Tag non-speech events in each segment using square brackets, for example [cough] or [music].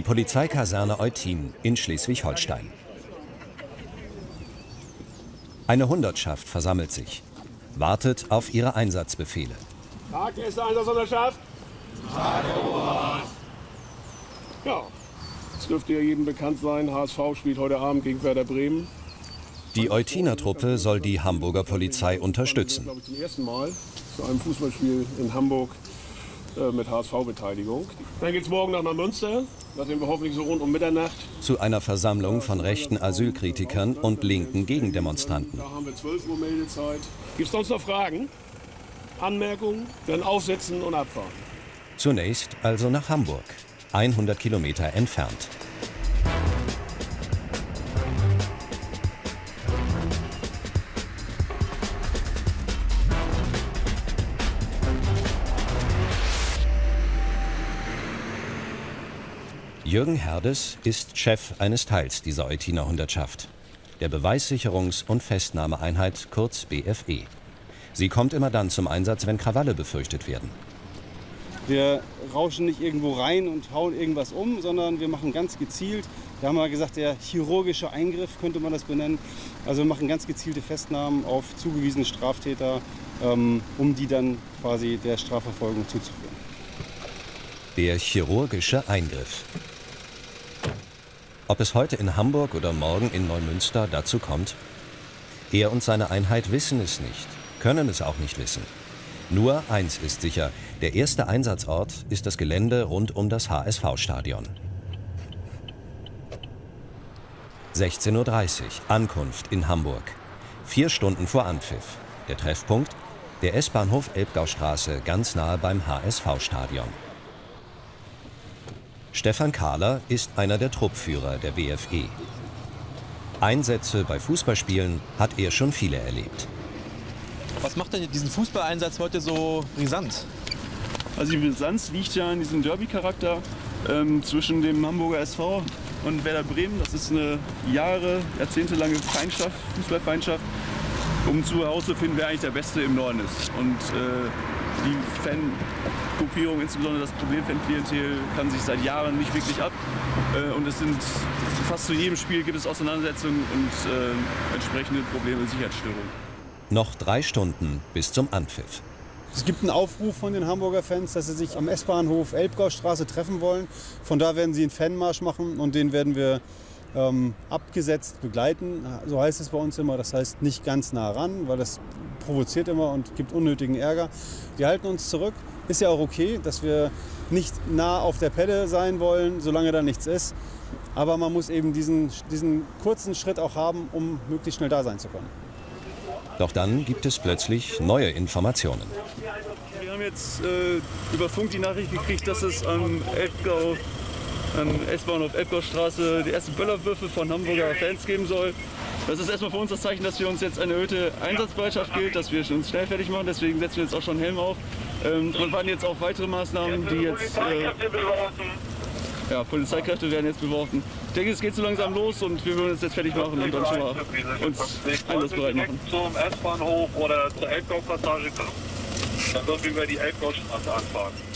Die Polizeikaserne Eutin in Schleswig-Holstein. Eine Hundertschaft versammelt sich, wartet auf ihre Einsatzbefehle. Tag, erste Einsatzhundertschaft. Tag, Ja, es dürfte ja jedem bekannt sein, HSV spielt heute Abend gegen Werder Bremen. Die Eutiner Truppe soll die Hamburger Polizei unterstützen. Das ist, ich, zum ersten Mal zu einem Fußballspiel in Hamburg äh, mit HSV-Beteiligung. Dann geht es morgen nach Neumünster, sind wir hoffentlich so rund um Mitternacht. Zu einer Versammlung von rechten Asylkritikern und linken Gegendemonstranten. Da haben wir 12 Uhr Meldezeit. Gibt es sonst noch Fragen? Anmerkungen? Dann aufsetzen und abfahren. Zunächst also nach Hamburg, 100 Kilometer entfernt. Jürgen Herdes ist Chef eines Teils dieser Eutiner Hundertschaft, der Beweissicherungs- und Festnahmeeinheit kurz BFE. Sie kommt immer dann zum Einsatz, wenn Krawalle befürchtet werden. Wir rauschen nicht irgendwo rein und hauen irgendwas um, sondern wir machen ganz gezielt, wir haben mal gesagt, der chirurgische Eingriff könnte man das benennen. Also wir machen ganz gezielte Festnahmen auf zugewiesene Straftäter, ähm, um die dann quasi der Strafverfolgung zuzuführen. Der chirurgische Eingriff. Ob es heute in Hamburg oder morgen in Neumünster dazu kommt? Er und seine Einheit wissen es nicht, können es auch nicht wissen. Nur eins ist sicher, der erste Einsatzort ist das Gelände rund um das HSV-Stadion. 16.30 Uhr, Ankunft in Hamburg. Vier Stunden vor Anpfiff. Der Treffpunkt? Der S-Bahnhof Elbgaustraße, ganz nahe beim HSV-Stadion. Stefan Kahler ist einer der Truppführer der BFE. Einsätze bei Fußballspielen hat er schon viele erlebt. Was macht denn diesen Fußballeinsatz heute so brisant? Also die Brisanz liegt ja in diesem Derby-Charakter ähm, zwischen dem Hamburger SV und Werder Bremen. Das ist eine Jahre, jahrzehntelange Feindschaft, Fußballfeindschaft. Um zu herauszufinden, wer eigentlich der Beste im Norden ist. Und äh, die Fangruppierung, insbesondere das Problem-Fan-Klientel, kann sich seit Jahren nicht wirklich ab. Äh, und es sind fast zu jedem Spiel gibt es Auseinandersetzungen und äh, entsprechende Probleme, Sicherheitsstörungen. Noch drei Stunden bis zum Anpfiff. Es gibt einen Aufruf von den Hamburger Fans, dass sie sich am S-Bahnhof Elbgaustraße treffen wollen. Von da werden sie einen Fanmarsch machen und den werden wir ähm, abgesetzt begleiten. So heißt es bei uns immer. Das heißt nicht ganz nah ran, weil das provoziert immer und gibt unnötigen Ärger. Die halten uns zurück. Ist ja auch okay, dass wir nicht nah auf der Pelle sein wollen, solange da nichts ist. Aber man muss eben diesen, diesen kurzen Schritt auch haben, um möglichst schnell da sein zu können. Doch dann gibt es plötzlich neue Informationen. Wir haben jetzt äh, über Funk die Nachricht gekriegt, dass es am Elbgau an S-Bahnhof Elbgaustraße die ersten Böllerwürfe von Hamburger Fans geben soll. Das ist erstmal für uns das Zeichen, dass wir uns jetzt eine erhöhte Einsatzbereitschaft gilt, dass wir uns schnell fertig machen. Deswegen setzen wir jetzt auch schon Helm auf ähm, und warten jetzt auf weitere Maßnahmen, die jetzt. Äh, ja, Polizeikräfte werden jetzt beworfen. Ich denke, es geht so langsam los und wir wollen uns jetzt fertig machen und dann schon mal uns einsatzbereit machen. Zum S-Bahnhof oder zur Elbgau-Passage kommen. Dann dürfen wir die Elbgaustraße anfahren.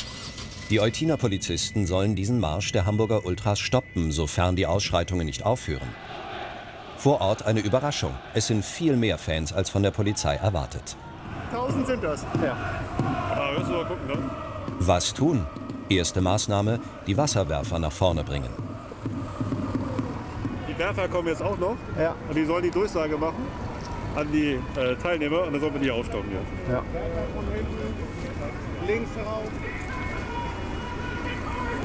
Die Eutiner Polizisten sollen diesen Marsch der Hamburger Ultras stoppen, sofern die Ausschreitungen nicht aufhören. Vor Ort eine Überraschung. Es sind viel mehr Fans als von der Polizei erwartet. Tausend sind das. Ja. Ja, müssen wir mal gucken, ne? Was tun? Erste Maßnahme, die Wasserwerfer nach vorne bringen. Die Werfer kommen jetzt auch noch Ja. und die sollen die Durchsage machen an die äh, Teilnehmer und dann sollen wir die aufstocken jetzt. Ja. Links raus.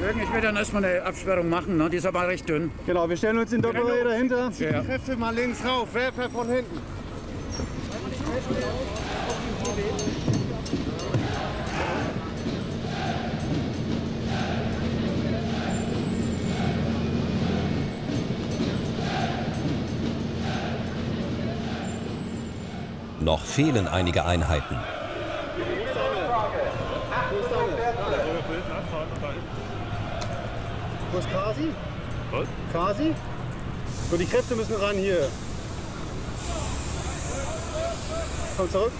Jürgen, ich werde dann erstmal eine Absperrung machen, ne? die ist aber recht dünn. Genau, wir stellen uns in Doppelreihe dahinter. Ja. Kräfte mal links rauf. Werfer von hinten. Noch fehlen einige Einheiten. Ist Kasi? Was? Kasi? So, die Kräfte müssen ran hier. Komm zurück.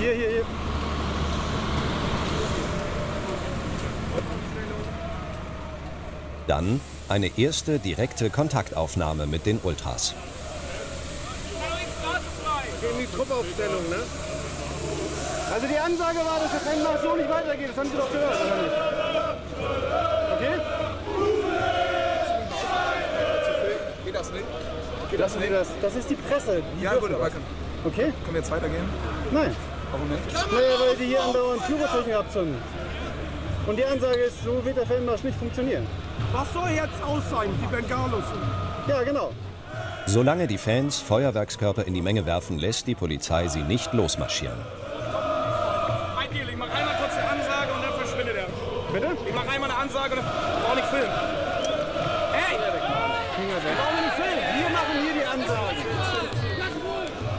Hier, hier, hier. Dann eine erste direkte Kontaktaufnahme mit den Ultras. Die Truppaufstellung, ne? Also die Ansage war, dass der Fanmarsch so nicht weitergeht. Das haben Sie doch gehört, oder nicht? Okay? Geht das nicht? Geht das nicht? Das, das ist die Presse. Die Ja gut, aber das. können, Okay? können wir jetzt weitergehen? Nein. Warum nicht? Naja, weil die hier andauernd Pyrotechnik abzünden. Und die Ansage ist, so wird der Fanmarsch nicht funktionieren. Was soll jetzt aus sein, die Bengalos? Ja, genau. Solange die Fans Feuerwerkskörper in die Menge werfen, lässt die Polizei sie nicht losmarschieren. Ansage und dann brauche nicht filmen. Hey! Wir brauchen nicht filmen. Wir machen hier die Ansagen.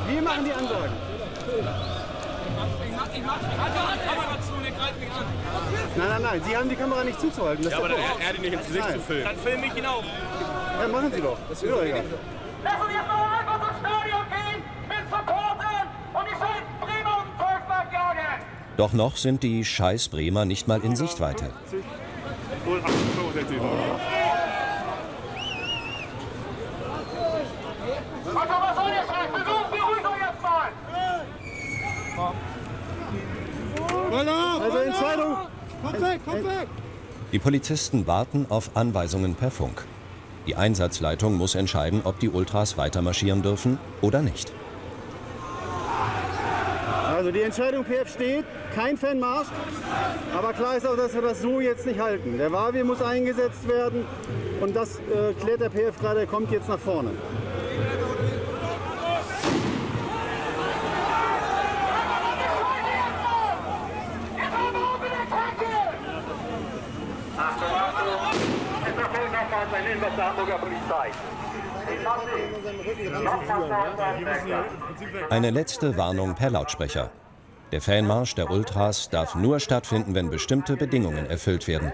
Wir machen die Ansagen. Ich mach, ich mach, ich halte die Kamera zu und er greift mich an. Nein, nein, nein. Sie haben die Kamera nicht zuzuhalten. Das ist Aber dann, er hat ihn nicht ins Gesicht Nein. zu filmen. Dann filme ich ihn auch. Ja, machen Sie doch. Das ist doch egal. Lass uns jetzt noch einfach zum Stadion gehen mit Supportern und die scheiß Bremer und Volkspark jagen. Doch noch sind die scheiß Bremer nicht mal in Sichtweite. Also was soll Scheiß? Besuch, beruhigt euch jetzt mal. Also Entscheidung. Die Polizisten warten auf Anweisungen per Funk. Die Einsatzleitung muss entscheiden, ob die Ultras weiter marschieren dürfen oder nicht. Also die Entscheidung PF steht, kein Fanmarsch. Aber klar ist auch, dass wir das so jetzt nicht halten. Der Wavi muss eingesetzt werden und das äh, klärt der PF gerade, er kommt jetzt nach vorne. Eine letzte Warnung per Lautsprecher. Der Fanmarsch der Ultras darf nur stattfinden, wenn bestimmte Bedingungen erfüllt werden.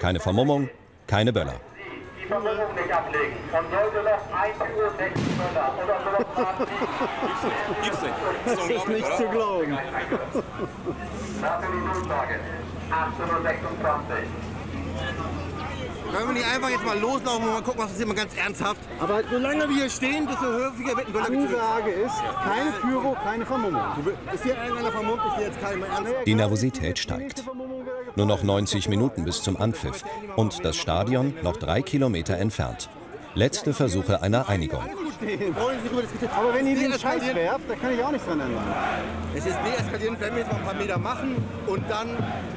Keine Vermummung, keine Böller. Die Vermummung nicht ablegen. Und sollte noch 1 Uhr 6 Böller oder sowas haben, Gibt's nicht. Das ist Das ist unglaublich, nicht zu glauben. dafür die Durchsage. 18.26 Uhr. Können wir nicht einfach jetzt mal loslaufen und mal gucken, was passiert, mal ganz ernsthaft. Aber Solange wir hier stehen, desto häufiger wird ein Böller gezündet. Ansage ist, keine Pyro, keine Vermummung. Ist hier irgendeiner vermummt? Ich sehe jetzt keinen mehr ernst. Die Nervosität steigt. Nur noch 90 Minuten bis zum Anpfiff und das Stadion noch drei Kilometer entfernt. Letzte Versuche einer Einigung. Aber wenn ihr den Scheiß werft, da kann ich auch nichts dran ändern. Es ist deeskalierend, wenn wir jetzt mal ein paar Meter machen und dann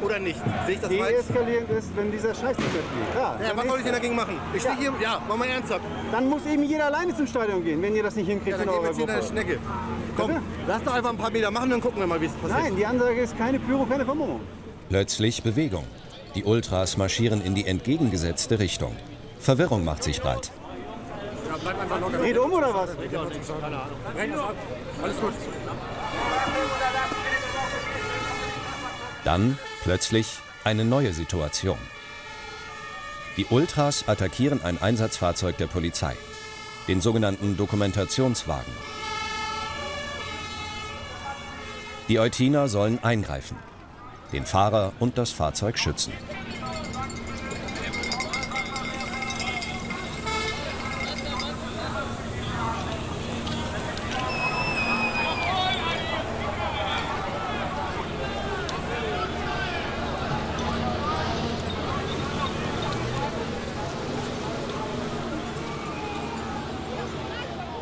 oder nicht. Sehe ich das falsch? Deeskalierend ist, wenn dieser Scheiß nicht mehr fliegt. Ja, Ja, was soll ich denn dagegen machen? Ich stehe hier, ja, mach mal ernsthaft. Dann muss eben jeder alleine zum Stadion gehen, wenn ihr das nicht hinkriegt Ja, dann gehen wir jetzt hier eine Schnecke. Komm, lass doch einfach ein paar Meter machen, dann gucken wir mal, wie es passiert. Nein, die Ansage ist keine Pyro, keine Vermummung. Plötzlich Bewegung. Die Ultras marschieren in die entgegengesetzte Richtung. Verwirrung macht sich breit. Geht um oder was? Alles gut. Dann plötzlich eine neue Situation. Die Ultras attackieren ein Einsatzfahrzeug der Polizei, den sogenannten Dokumentationswagen. Die Eutiner sollen eingreifen, den Fahrer und das Fahrzeug schützen.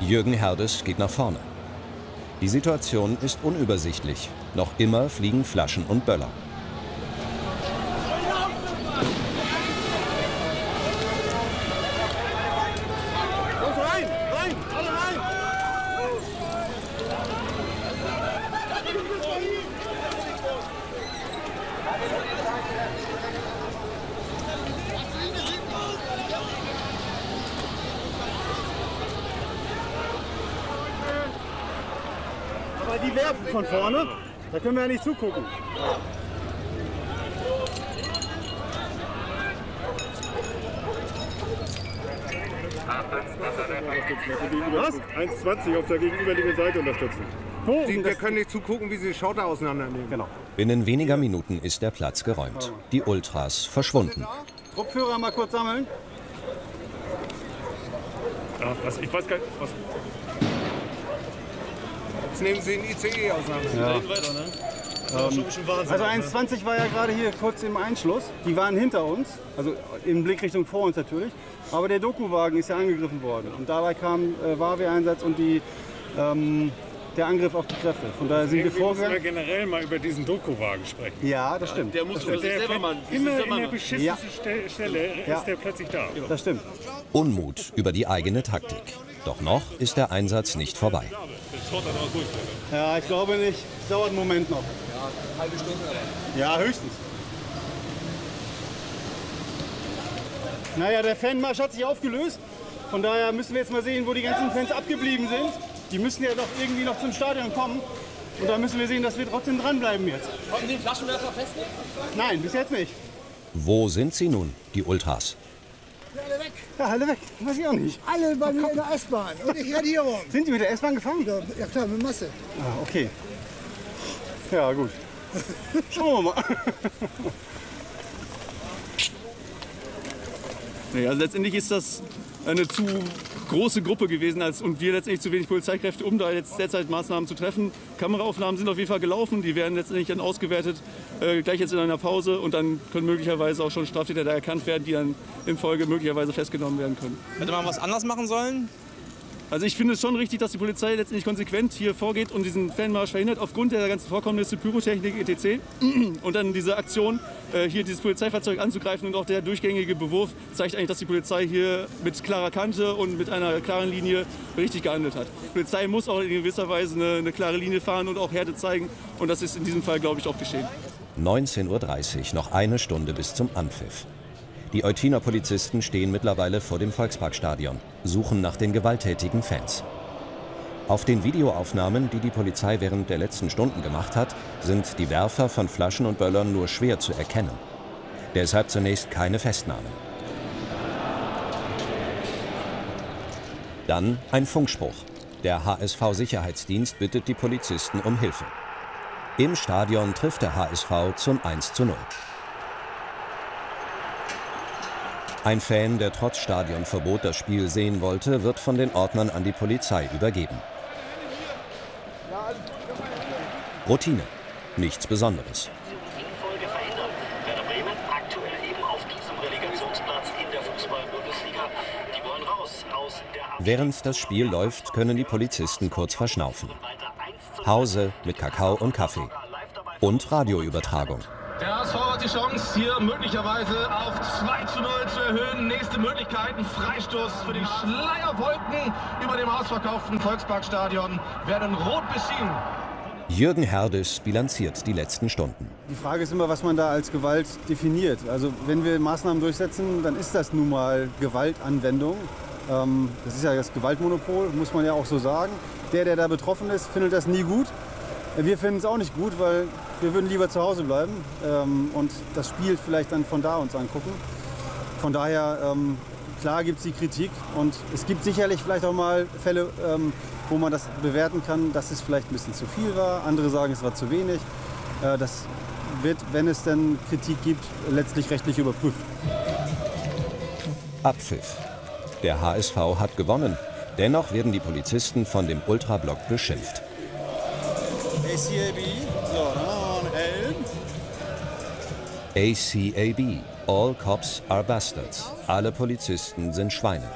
Jürgen Herdes geht nach vorne. Die Situation ist unübersichtlich. Noch immer fliegen Flaschen und Böller. Kommt rein, rein, alle rein! Aber die werfen von vorne, da können wir ja nicht zugucken. Was? 1,20 auf der gegenüberliegenden Seite unterstützen. Die, wir können nicht zugucken, wie sie die Schauter auseinandernehmen. Genau. Binnen weniger Minuten ist der Platz geräumt. Die Ultras verschwunden. Truppführer mal kurz sammeln. Ja, was, ich weiß gar nicht, was. Jetzt nehmen sie den ICE auseinander. Ja. Wahnsinn. Also 1,20 war ja gerade hier kurz im Einschluss. Die waren hinter uns, also in Blickrichtung vor uns natürlich. Aber der Dokuwagen ist ja angegriffen worden. Und dabei kam äh, Wahwehreinsatz und die, ähm, der Angriff auf die Kräfte. Von daher sind wir müssen wir vorgegangen. generell mal über diesen Dokuwagen sprechen. Ja, das stimmt. Der muss stimmt. der selber mal. Immer in der beschissensten Ja. Ste- Stelle Ja. ist der plötzlich da. Das stimmt. Unmut über die eigene Taktik. Doch noch ist der Einsatz nicht vorbei. Ja, ich glaube nicht. Es dauert einen Moment noch. Ja, halbe Stunde aber. Ja, höchstens. Naja, der Fanmarsch hat sich aufgelöst. Von daher müssen wir jetzt mal sehen, wo die ganzen Fans abgeblieben sind. Die müssen ja doch irgendwie noch zum Stadion kommen. Und da müssen wir sehen, dass wir trotzdem dranbleiben jetzt. Konnten Sie den Flaschenwerfer fest? Nein, bis jetzt nicht. Wo sind sie nun, die Ultras? Alle weg. Ja, alle weg. Weiß ich auch nicht. Alle bei mir in der S-Bahn und ich renne hier rum. Sind die mit der S-Bahn gefahren? Ja, ja klar, mit Masse. Ah, okay. Ja, gut. Schauen wir mal. [laughs] Nee, also letztendlich ist das eine zu große Gruppe gewesen als, und wir letztendlich zu wenig Polizeikräfte, um da jetzt derzeit Maßnahmen zu treffen. Kameraaufnahmen sind auf jeden Fall gelaufen, die werden letztendlich dann ausgewertet, äh, gleich jetzt in einer Pause und dann können möglicherweise auch schon Straftäter da erkannt werden, die dann in Folge möglicherweise festgenommen werden können. Hätte man was anders machen sollen? Also ich finde es schon richtig, dass die Polizei letztendlich konsequent hier vorgeht und diesen Fanmarsch verhindert, aufgrund der ganzen Vorkommnisse, Pyrotechnik etc. [clears throat] Und dann diese Aktion, äh, hier dieses Polizeifahrzeug anzugreifen und auch der durchgängige Bewurf zeigt eigentlich, dass die Polizei hier mit klarer Kante und mit einer klaren Linie richtig gehandelt hat. Die Polizei muss auch in gewisser Weise eine, eine klare Linie fahren und auch Härte zeigen und das ist in diesem Fall, glaube ich, auch geschehen. 19.30 Uhr, noch eine Stunde bis zum Anpfiff. Die Eutiner Polizisten stehen mittlerweile vor dem Volksparkstadion, suchen nach den gewalttätigen Fans. Auf den Videoaufnahmen, die die Polizei während der letzten Stunden gemacht hat, sind die Werfer von Flaschen und Böllern nur schwer zu erkennen. Deshalb zunächst keine Festnahmen. Dann ein Funkspruch. Der HSV-Sicherheitsdienst bittet die Polizisten um Hilfe. Im Stadion trifft der HSV zum 1 zu 0. Ein Fan, der trotz Stadionverbot das Spiel sehen wollte, wird von den Ordnern an die Polizei übergeben. Routine. Nichts Besonderes. Folge verhindern. Werder Bremen aktuell eben auf diesem Relegationsplatz in der Fußball-Bundesliga. Die wollen raus aus der Während das Spiel läuft, können die Polizisten kurz verschnaufen. Pause mit Kakao und Kaffee. Und Radioübertragung. Der HSV die Chance, hier möglicherweise auf 2 zu 0 zu erhöhen. Nächste Möglichkeit, ein Freistoß für die Schleierwolken über dem ausverkauften Volksparkstadion werden rot beschienen. Jürgen Herdes bilanziert die letzten Stunden. Die Frage ist immer, was man da als Gewalt definiert. Also wenn wir Maßnahmen durchsetzen, dann ist das nun mal Gewaltanwendung. Ähm, das ist ja das Gewaltmonopol, muss man ja auch so sagen. Der, der da betroffen ist, findet das nie gut. Wir finden es auch nicht gut, weil wir würden lieber zu Hause bleiben ähm, und das Spiel vielleicht dann von da uns angucken. Von daher, ähm, klar gibt es die Kritik und es gibt sicherlich vielleicht auch mal Fälle, ähm, wo man das bewerten kann, dass es vielleicht ein bisschen zu viel war. Andere sagen, es war zu wenig. Äh, das wird, wenn es denn Kritik gibt, letztlich rechtlich überprüft. Abpfiff. Der HSV hat gewonnen. Dennoch werden die Polizisten von dem Ultrablock beschimpft. ACAB, so, dann Helm. ACAB. All Cops are Bastards. Alle Polizisten sind Schweine.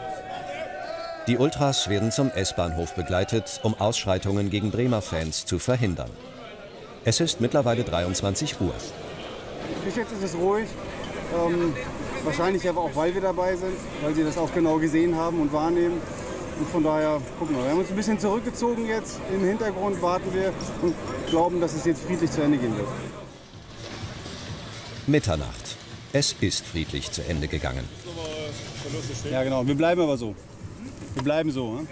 Die Ultras werden zum S-Bahnhof begleitet, um Ausschreitungen gegen Bremer Fans zu verhindern. Es ist mittlerweile 23 Uhr. Bis jetzt ist es ruhig. Ähm, wahrscheinlich aber auch, weil wir dabei sind, weil sie das auch genau gesehen haben und wahrnehmen. Und von daher, gucken wir. Wir haben uns ein bisschen zurückgezogen jetzt. Im Hintergrund warten wir und glauben, dass es jetzt friedlich zu Ende gehen wird. Mitternacht. Es ist friedlich zu Ende gegangen. Ja, genau. Wir bleiben aber so. Wir bleiben so. Ne?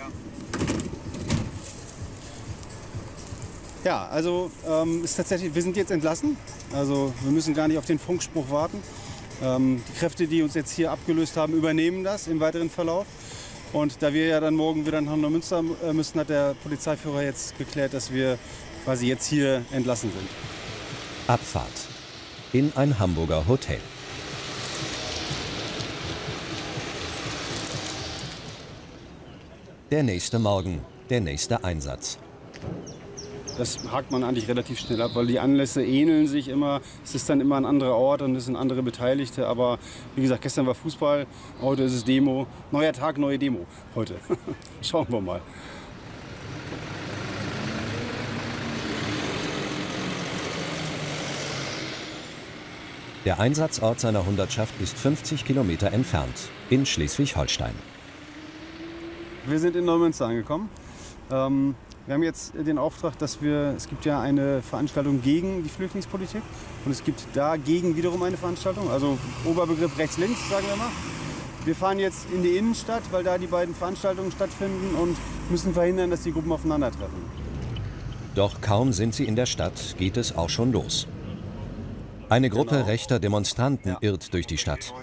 Ja, also ähm, ist tatsächlich, wir sind jetzt entlassen. Also wir müssen gar nicht auf den Funkspruch warten. Ähm, die Kräfte, die uns jetzt hier abgelöst haben, übernehmen das im weiteren Verlauf. Und da wir ja dann morgen wieder nach Neumünster äh, müssen, hat der Polizeiführer jetzt geklärt, dass wir quasi jetzt hier entlassen sind. Abfahrt. In ein Hamburger Hotel. Der nächste Morgen, der nächste Einsatz. Das hakt man eigentlich relativ schnell ab, weil die Anlässe ähneln sich immer. Es ist dann immer ein anderer Ort und es sind andere Beteiligte. Aber wie gesagt, gestern war Fußball, heute ist es Demo. Neuer Tag, neue Demo heute. [laughs] Schauen wir mal. Der Einsatzort seiner Hundertschaft ist 50 Kilometer entfernt, in Schleswig-Holstein. Wir sind in Neumünster angekommen. Ähm, wir haben jetzt den Auftrag, dass wir, es gibt ja eine Veranstaltung gegen die Flüchtlingspolitik und es gibt dagegen wiederum eine Veranstaltung, also Oberbegriff rechts-links, sagen wir mal. Wir fahren jetzt in die Innenstadt, weil da die beiden Veranstaltungen stattfinden und müssen verhindern, dass die Gruppen aufeinandertreffen. Doch kaum sind sie in der Stadt, geht es auch schon los. Eine Gruppe Genau. rechter Demonstranten irrt durch die Stadt.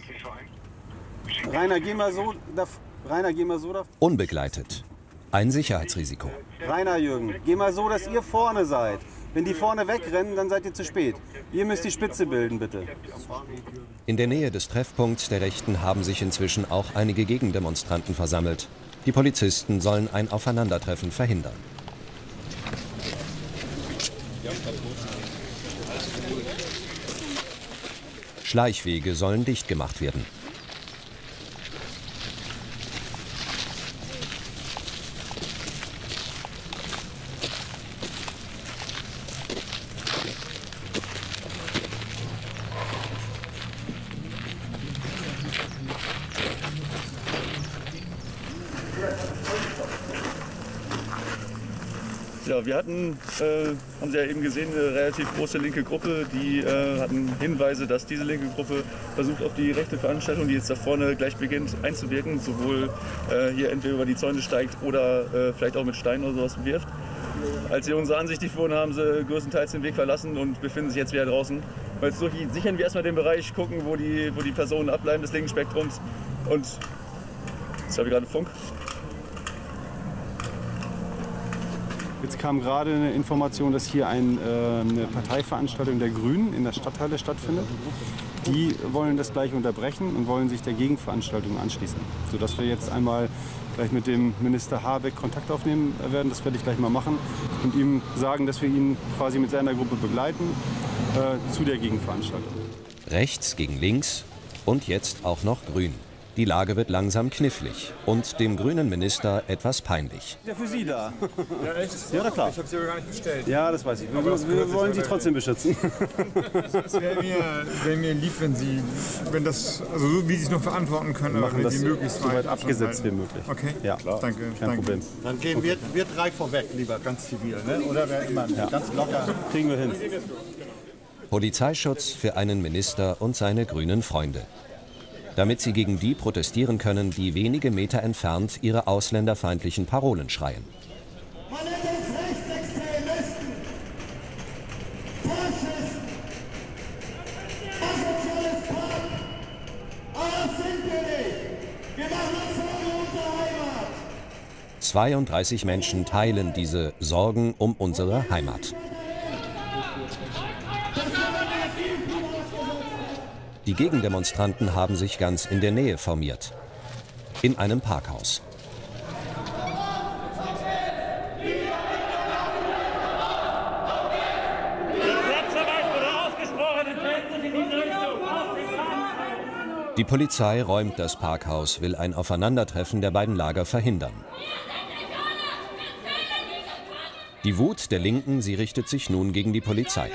Rainer, geh mal so, da, Rainer, geh mal so da. Unbegleitet. Ein Sicherheitsrisiko. Rainer, Jürgen, geh mal so, dass ihr vorne seid. Wenn die vorne wegrennen, dann seid ihr zu spät. Ihr müsst die Spitze bilden, bitte. In der Nähe des Treffpunkts der Rechten haben sich inzwischen auch einige Gegendemonstranten versammelt. Die Polizisten sollen ein Aufeinandertreffen verhindern. Schleichwege sollen dicht gemacht werden. Wir hatten, äh, haben Sie ja eben gesehen, eine relativ große linke Gruppe, die äh, hatten Hinweise, dass diese linke Gruppe versucht, auf die rechte Veranstaltung, die jetzt da vorne gleich beginnt, einzuwirken, sowohl äh, hier entweder über die Zäune steigt oder äh, vielleicht auch mit Steinen oder sowas wirft. Als sie uns ansichtig wurden, haben sie größtenteils den Weg verlassen und befinden sich jetzt wieder draußen. Weil die, sichern wir erstmal den Bereich, gucken, wo die, wo die Personen abbleiben des linken Spektrums. Und jetzt habe ich gerade Funk. Jetzt kam gerade eine Information, dass hier ein, äh, eine Parteiveranstaltung der Grünen in der Stadthalle stattfindet. Die wollen das gleich unterbrechen und wollen sich der Gegenveranstaltung anschließen. Sodass wir jetzt einmal gleich mit dem Minister Habeck Kontakt aufnehmen werden. Das werde ich gleich mal machen und ihm sagen, dass wir ihn quasi mit seiner Gruppe begleiten äh, zu der Gegenveranstaltung. Rechts gegen links und jetzt auch noch grün. Die Lage wird langsam knifflig und dem grünen Minister etwas peinlich. Ja, für Sie da. Ja, echt? Ja, na klar. Ich habe sie aber gar nicht bestellt. Ja, das weiß ich. Wir, wir sich wollen Sie trotzdem beschützen. Es wäre mir, wär mir lieb, wenn Sie, wenn das, also so wie Sie es noch verantworten können, Wir machen das Sie möglichst so weit abgesetzt wie möglich. Okay, Ja, danke. Kein danke. Problem. Dann gehen wir, wir drei vorweg, lieber ganz zivil, ne? oder wer immer, ganz locker. Kriegen wir hin. Polizeischutz für einen Minister und seine grünen Freunde. Damit sie gegen die protestieren können, die wenige Meter entfernt ihre ausländerfeindlichen Parolen schreien. Sind wir nicht. Wir machen uns Sorgen um unsere Heimat. 32 Menschen teilen diese Sorgen um unsere Heimat. Die Gegendemonstranten haben sich ganz in der Nähe formiert. In einem Parkhaus. Die Polizei räumt das Parkhaus, will ein Aufeinandertreffen der beiden Lager verhindern. Die Wut der Linken, sie richtet sich nun gegen die Polizei.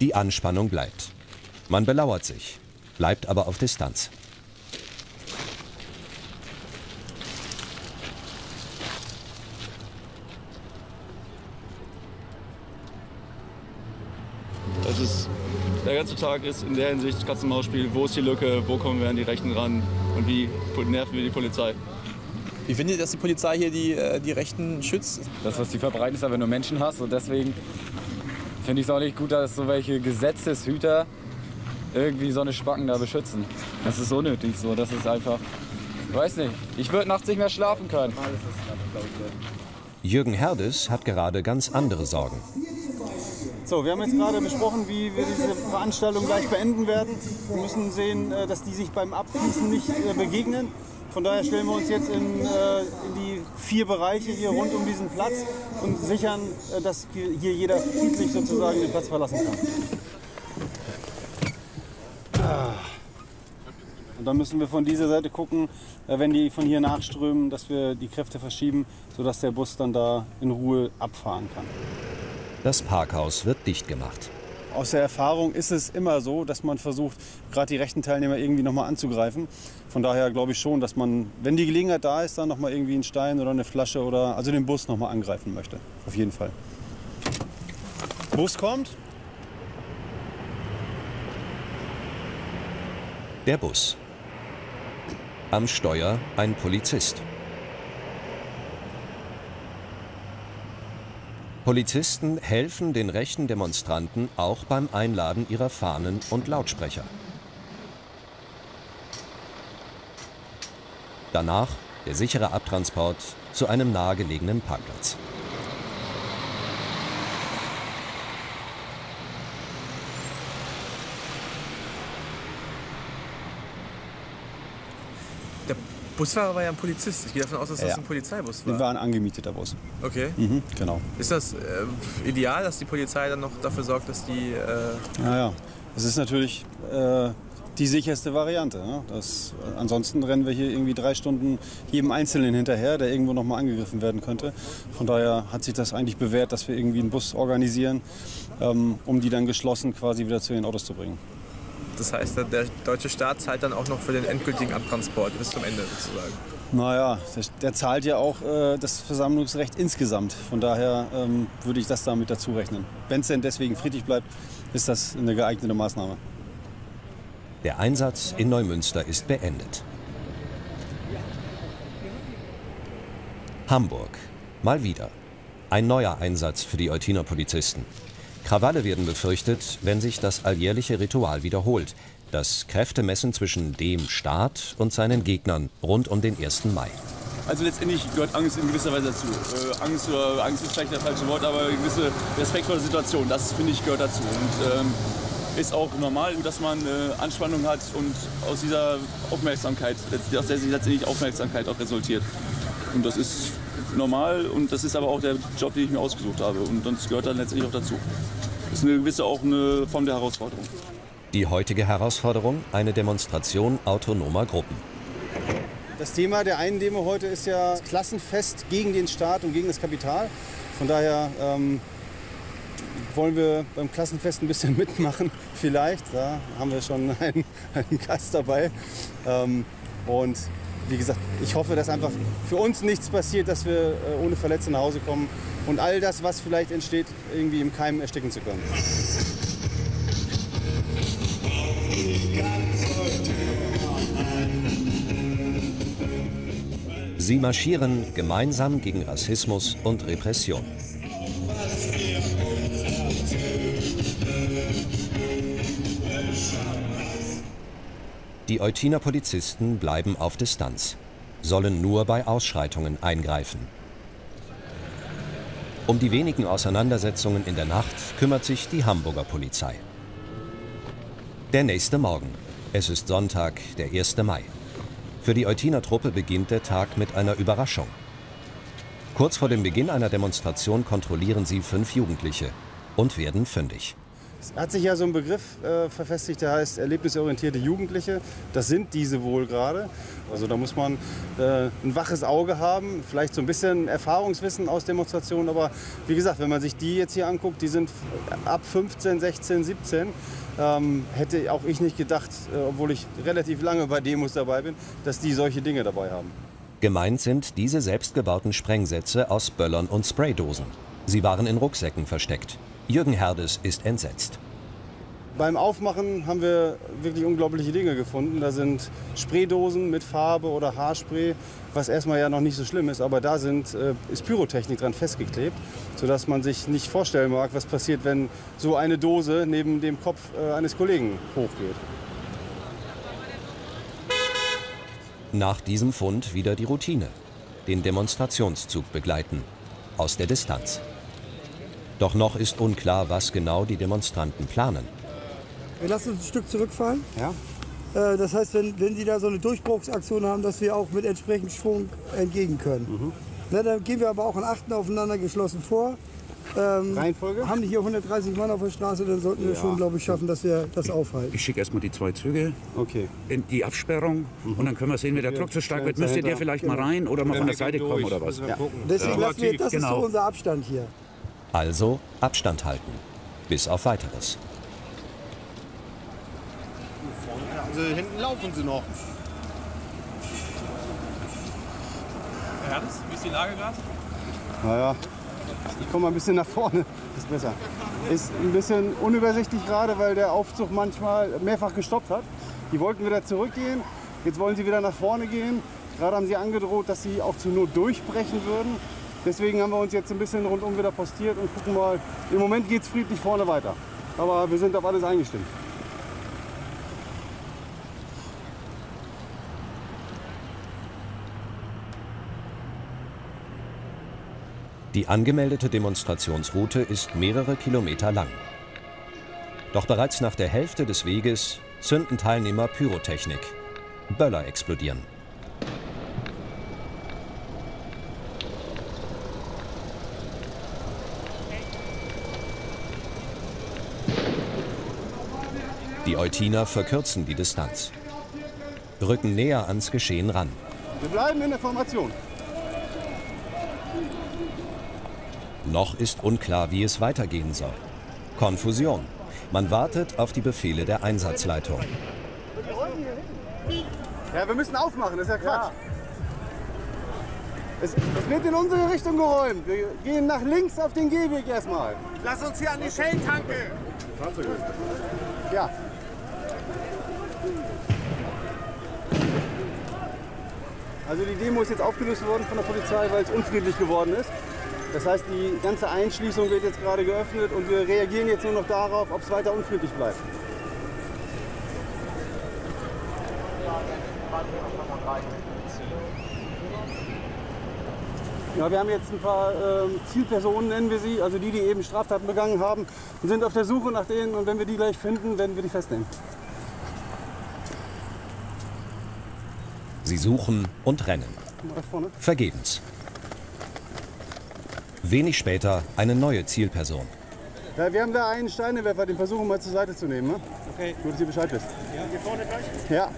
Die Anspannung bleibt. Man belauert sich, bleibt aber auf Distanz. Das ist, der ganze Tag ist in der Hinsicht Katz-und-Maus-Spiel. Wo ist die Lücke? Wo kommen wir an die Rechten ran? Und wie nerven wir die Polizei? Wie findet ihr, dass die Polizei hier die, äh, die Rechten schützt? Das, was die verbreiten, ist aber nur Menschenhass und deswegen finde ich es auch nicht gut, dass so welche Gesetzeshüter irgendwie so eine Spacken da beschützen. Das ist unnötig so. Das ist einfach, weiß nicht. Ich würde nachts nicht mehr schlafen können. Jürgen Herdes hat gerade ganz andere Sorgen. So, wir haben jetzt gerade besprochen, wie wir diese Veranstaltung gleich beenden werden. Wir müssen sehen, äh, dass die sich beim Abfließen nicht äh, begegnen. Von daher stellen wir uns jetzt in, äh, in die vier Bereiche hier rund um diesen Platz und sichern, dass hier jeder friedlich sozusagen den Platz verlassen kann. Ah. Und dann müssen wir von dieser Seite gucken, wenn die von hier nachströmen, dass wir die Kräfte verschieben, sodass der Bus dann da in Ruhe abfahren kann. Das Parkhaus wird dicht gemacht. Aus der Erfahrung ist es immer so, dass man versucht, gerade die rechten Teilnehmer irgendwie nochmal anzugreifen. Von daher glaube ich schon, dass man, wenn die Gelegenheit da ist, dann nochmal irgendwie einen Stein oder eine Flasche oder also den Bus nochmal angreifen möchte. Auf jeden Fall. Bus kommt. Der Bus. Am Steuer ein Polizist. Polizisten helfen den rechten Demonstranten auch beim Einladen ihrer Fahnen und Lautsprecher. Danach der sichere Abtransport zu einem nahegelegenen Parkplatz. Der Busfahrer war ja ein Polizist. Ich gehe davon aus, dass das Ja. ein Polizeibus war. Wir waren ein angemieteter Bus. Okay. Mhm, genau. Ist das äh, ideal, dass die Polizei dann noch dafür sorgt, dass die. Äh, Naja, es ist natürlich äh, die sicherste Variante. Ne? Das, äh, ansonsten rennen wir hier irgendwie drei Stunden jedem Einzelnen hinterher, der irgendwo nochmal angegriffen werden könnte. Von daher hat sich das eigentlich bewährt, dass wir irgendwie einen Bus organisieren, ähm, um die dann geschlossen quasi wieder zu ihren Autos zu bringen. Das heißt, der, deutsche Staat zahlt dann auch noch für den endgültigen Abtransport bis zum Ende sozusagen. Naja, der, der zahlt ja auch äh, das Versammlungsrecht insgesamt. Von daher ähm, würde ich das damit dazu rechnen. Wenn es denn deswegen friedlich bleibt, ist das eine geeignete Maßnahme. Der Einsatz in Neumünster ist beendet. Hamburg. Mal wieder. Ein neuer Einsatz für die Eutiner Polizisten. Krawalle werden befürchtet, wenn sich das alljährliche Ritual wiederholt. Das Kräftemessen zwischen dem Staat und seinen Gegnern rund um den 1. Mai. Also letztendlich gehört Angst in gewisser Weise dazu. Äh, Angst, oder, Angst ist vielleicht das falsche Wort, aber eine gewisse Respekt vor der Situation, das finde ich gehört dazu. Und ähm, ist auch normal, dass man äh, Anspannung hat und aus dieser Aufmerksamkeit, aus der sich letztendlich Aufmerksamkeit auch resultiert. Und das ist normal und das ist aber auch der Job, den ich mir ausgesucht habe. Und das gehört dann letztendlich auch dazu. Das ist eine gewisse auch eine Form der Herausforderung. Die heutige Herausforderung eine Demonstration autonomer Gruppen. Das Thema der einen Demo heute ist ja das Klassenfest gegen den Staat und gegen das Kapital. Von daher ähm, wollen wir beim Klassenfest ein bisschen [laughs] mitmachen, vielleicht. Da haben wir schon einen, einen Gast dabei. Ähm, und wie gesagt, ich hoffe, dass einfach für uns nichts passiert, dass wir äh, ohne Verletzte nach Hause kommen und all das, was vielleicht entsteht, irgendwie im Keim ersticken zu können. Sie marschieren gemeinsam gegen Rassismus und Repression. Die Eutiner Polizisten bleiben auf Distanz, sollen nur bei Ausschreitungen eingreifen. Um die wenigen Auseinandersetzungen in der Nacht kümmert sich die Hamburger Polizei. Der nächste Morgen. Es ist Sonntag, der 1. Mai. Für die Eutiner Truppe beginnt der Tag mit einer Überraschung. Kurz vor dem Beginn einer Demonstration kontrollieren sie fünf Jugendliche und werden fündig. Es hat sich ja so ein Begriff äh, verfestigt, der heißt erlebnisorientierte Jugendliche. Das sind diese wohl gerade. Also da muss man äh, ein waches Auge haben, vielleicht so ein bisschen Erfahrungswissen aus Demonstrationen. Aber wie gesagt, wenn man sich die jetzt hier anguckt, die sind ab 15, 16, 17. Ähm, hätte auch ich nicht gedacht, äh, obwohl ich relativ lange bei Demos dabei bin, dass die solche Dinge dabei haben. Gemeint sind diese selbstgebauten Sprengsätze aus Böllern und Spraydosen. Sie waren in Rucksäcken versteckt. Jürgen Herdes ist entsetzt. beim Aufmachen haben wir wirklich unglaubliche Dinge gefunden. Da sind Spraydosen mit Farbe oder Haarspray, was erstmal ja noch nicht so schlimm ist, aber da sind, äh, ist Pyrotechnik dran festgeklebt, sodass man sich nicht vorstellen mag, was passiert, wenn so eine Dose neben dem Kopf äh, eines Kollegen hochgeht. Nach diesem Fund wieder die Routine. Den Demonstrationszug begleiten. Aus der Distanz. Doch noch ist unklar, was genau die Demonstranten planen. Wir lassen uns ein Stück zurückfallen. Ja. Äh, Das heißt, wenn, wenn Sie da so eine Durchbruchsaktion haben, dass wir auch mit entsprechendem Schwung entgegen können. Na, dann gehen wir aber auch in Achten aufeinander geschlossen vor. Ähm, Reihenfolge? Haben die hier 130 Mann auf der Straße, dann sollten wir Ja. schon, glaube ich, schaffen, dass wir das aufhalten. Ich schicke erstmal die zwei Züge okay. in die Absperrung und dann können wir sehen, wie der Druck zu stark wird. ihr hinter. vielleicht mal Genau. rein oder mal Ja, von der Seite kommen oder was? Gucken. Deswegen lassen wir, das ist so unser Abstand hier. Also Abstand halten. Bis auf weiteres. Also hinten laufen sie noch. Herr Ernst, wie ist die Lage gerade? Naja, ich komme mal ein bisschen nach vorne. Ist besser. Ist ein bisschen unübersichtlich gerade, weil der Aufzug manchmal mehrfach gestoppt hat. Die wollten wieder zurückgehen, jetzt wollen sie wieder nach vorne gehen. Gerade haben sie angedroht, dass sie auch zur Not durchbrechen würden. Deswegen haben wir uns jetzt ein bisschen rundum wieder postiert und gucken mal. Im Moment geht es friedlich vorne weiter. Aber wir sind auf alles eingestimmt. Die angemeldete Demonstrationsroute ist mehrere Kilometer lang. Doch bereits nach der Hälfte des Weges zünden Teilnehmer Pyrotechnik. Böller explodieren. Die Eutiner verkürzen die Distanz. Rücken näher ans Geschehen ran. Wir bleiben in der Formation. Noch ist unklar, wie es weitergehen soll. Konfusion. Man wartet auf die Befehle der Einsatzleitung. Ja, wir müssen aufmachen, das ist ja Quatsch. Es, es wird in unsere Richtung geräumt. Wir gehen nach links auf den Gehweg erstmal. Lass uns hier an die Shell-Tanke. Ja. Also die Demo ist jetzt aufgelöst worden von der Polizei, weil es unfriedlich geworden ist. Das heißt, die ganze Einschließung wird jetzt gerade geöffnet und wir reagieren jetzt nur noch darauf, ob es weiter unfriedlich bleibt. Ja, wir haben jetzt ein paar ähm, Zielpersonen, nennen wir sie, also die, die eben Straftaten begangen haben, und sind auf der Suche nach denen und wenn wir die gleich finden, werden wir die festnehmen. Sie suchen und rennen. Vergebens. Wenig später eine neue Zielperson. Ja, wir haben da einen Steinewerfer, den versuchen wir mal zur Seite zu nehmen. Ne? Okay. Nur, dass ihr Bescheid wisst. Ja. Hier vorne gleich? Ja.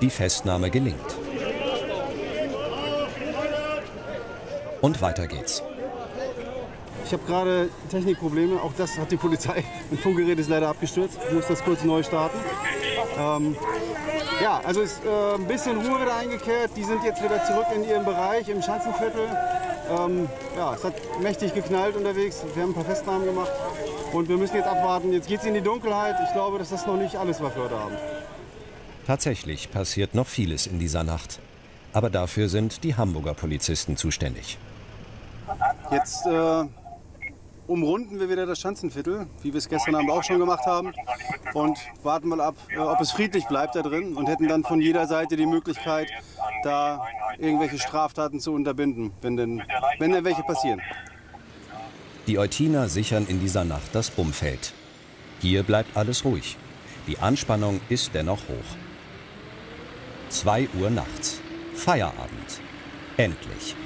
Die Festnahme gelingt. Und weiter geht's. Ich habe gerade Technikprobleme. Auch das hat die Polizei. [laughs] Ein Funkgerät ist leider abgestürzt. Ich muss das kurz neu starten. Ähm, ja, also ist äh, ein bisschen Ruhe wieder eingekehrt. Die sind jetzt wieder zurück in ihrem Bereich im Schanzenviertel. Ähm, ja, es hat mächtig geknallt unterwegs. Wir haben ein paar Festnahmen gemacht. Und wir müssen jetzt abwarten. Jetzt geht es in die Dunkelheit. Ich glaube, dass das noch nicht alles war für heute Abend. Tatsächlich passiert noch vieles in dieser Nacht. Aber dafür sind die Hamburger Polizisten zuständig. Jetzt äh, umrunden wir wieder das Schanzenviertel, wie wir es gestern Abend auch schon gemacht haben. Und warten mal ab, äh, ob es friedlich bleibt da drin. Und hätten dann von jeder Seite die Möglichkeit, da irgendwelche Straftaten zu unterbinden, wenn denn, wenn denn welche passieren. Die Eutiner sichern in dieser Nacht das Umfeld. Hier bleibt alles ruhig. Die Anspannung ist dennoch hoch. 2 Uhr nachts. Feierabend. Endlich.